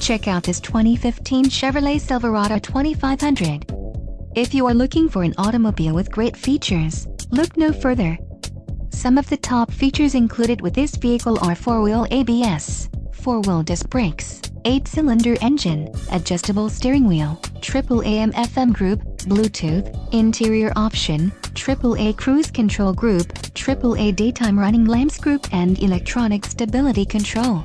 Check out this 2015 Chevrolet Silverado 2500. If you are looking for an automobile with great features, look no further. Some of the top features included with this vehicle are 4-wheel ABS, 4-wheel disc brakes, 8-cylinder engine, adjustable steering wheel, triple AM FM group, Bluetooth, interior option, AAA cruise control group, AAA daytime running lamps group and electronic stability control.